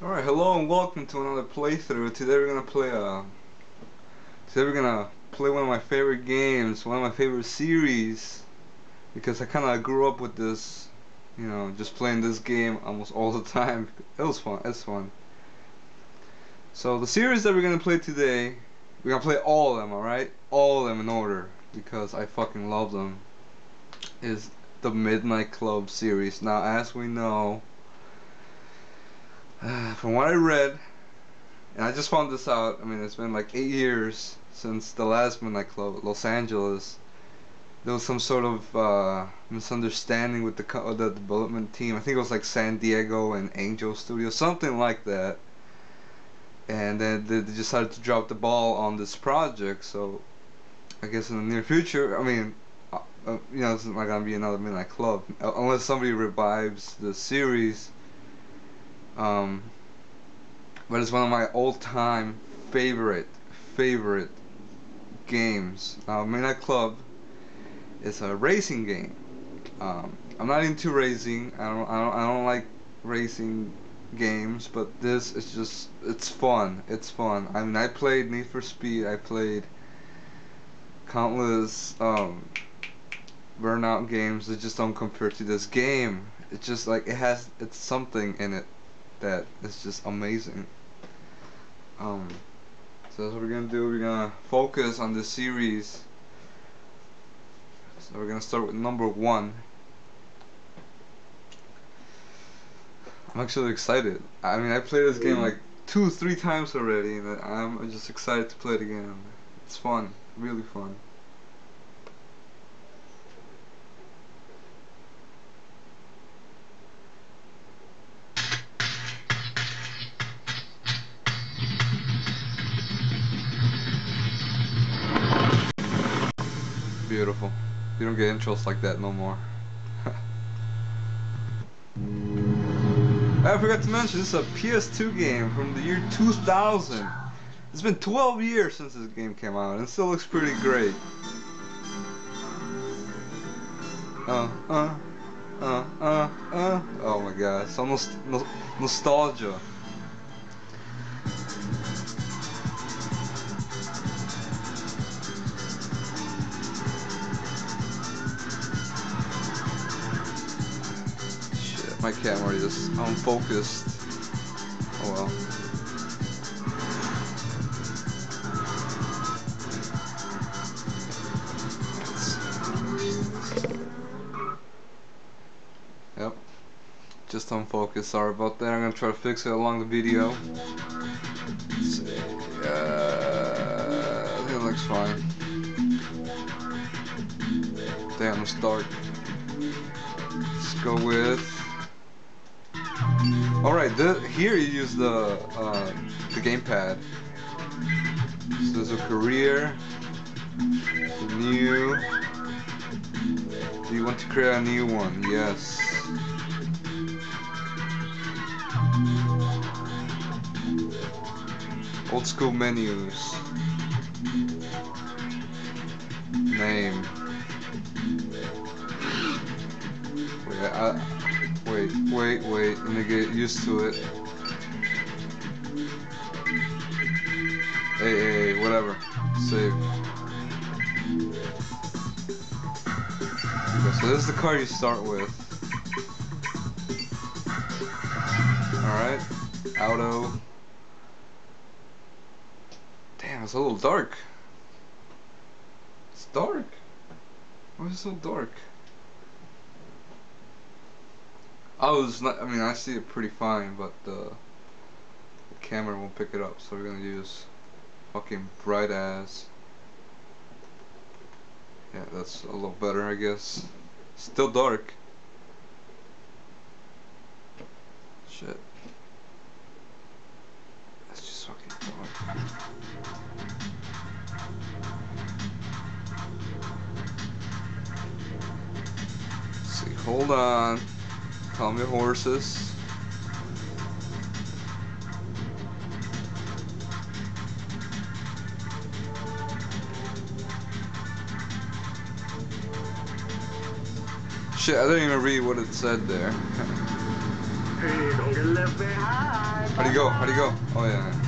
Alright, hello and welcome to another playthrough. Today we're gonna play uh Today we're gonna play one of my favorite games, one of my favorite series because I kinda grew up with this you know, just playing this game almost all the time. It was fun, it's fun. So the series that we're gonna play today, we're gonna play all of them, alright? All of them in order because I fucking love them. Is the Midnight Club series. Now as we know from what I read, and I just found this out. I mean, it's been like eight years since the last Midnight Club, Los Angeles. There was some sort of uh, misunderstanding with the the development team. I think it was like San Diego and Angel Studios, something like that. And then they decided to drop the ball on this project. So, I guess in the near future, I mean, uh, uh, you know, it's not gonna be another Midnight Club uh, unless somebody revives the series um, but it's one of my all-time favorite favorite games. Midnight Club is a racing game. Um, I'm not into racing. I don't, I don't. I don't like racing games. But this is just. It's fun. It's fun. I mean, I played Need for Speed. I played countless um, burnout games that just don't compare to this game. It's just like it has. It's something in it that is just amazing. Um, so that's what we're gonna do. We're gonna focus on this series. So we're gonna start with number one. I'm actually excited. I mean, I played this game like two, three times already, and I'm just excited to play it again. It's fun, really fun. Beautiful. You don't get intros like that no more. I forgot to mention, this is a PS2 game from the year 2000. It's been 12 years since this game came out, and it still looks pretty great. Uh, uh, uh, uh, uh. Oh my god, it's almost no nostalgia. My camera is unfocused. Oh well. Yep. Just unfocused. Sorry about that. I'm gonna try to fix it along the video. Uh, it looks fine. Damn, it's dark. Let's go with Alright, here you use the uh, the gamepad. So there's a career, new. Do you want to create a new one? Yes. Old school menus. Name. Wait, I, Wait, wait, wait. Let me get used to it. Hey, hey, hey whatever. Save. Okay, so this is the car you start with. Alright. Auto. Damn, it's a little dark. It's dark. Why is it so dark? Oh, I was not, I mean, I see it pretty fine, but the, the camera won't pick it up, so we're gonna use fucking bright ass. Yeah, that's a little better, I guess. Still dark. Shit. That's just fucking dark. see, hold on. Calm your horses. Shit, I didn't even read what it said there. hey, don't get left behind. How'd he go? How'd he go? Oh yeah.